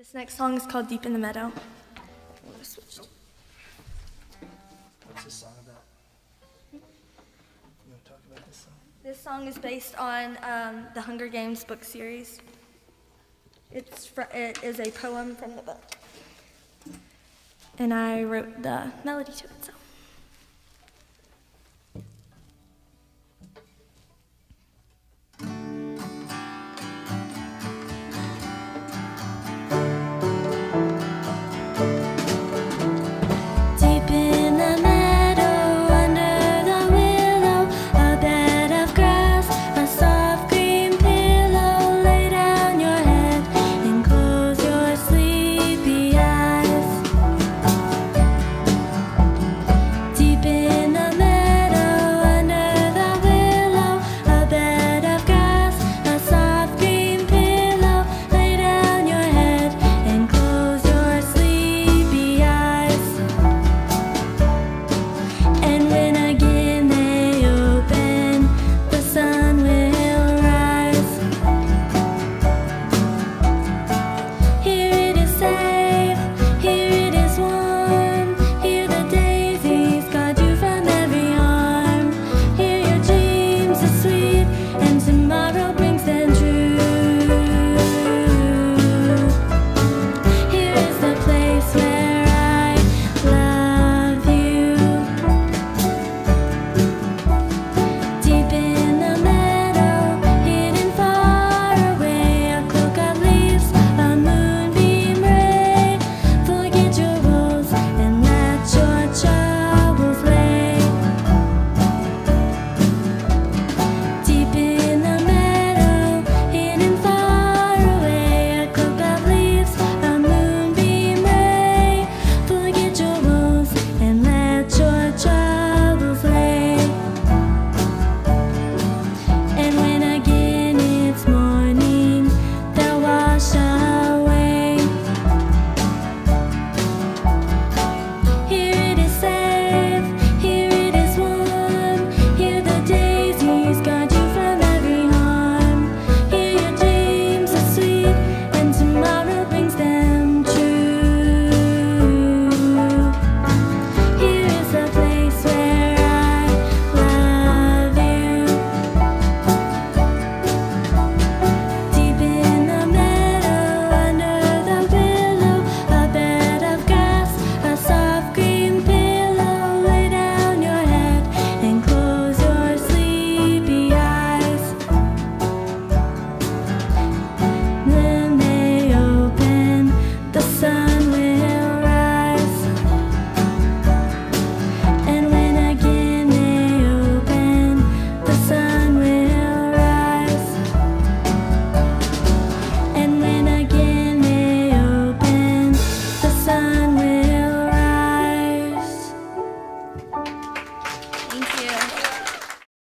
This next song is called Deep in the Meadow. What's this song about? You want to talk about this song? This song is based on um, the Hunger Games book series. It's fr- it is a poem from the book, and I wrote the melody to it. So.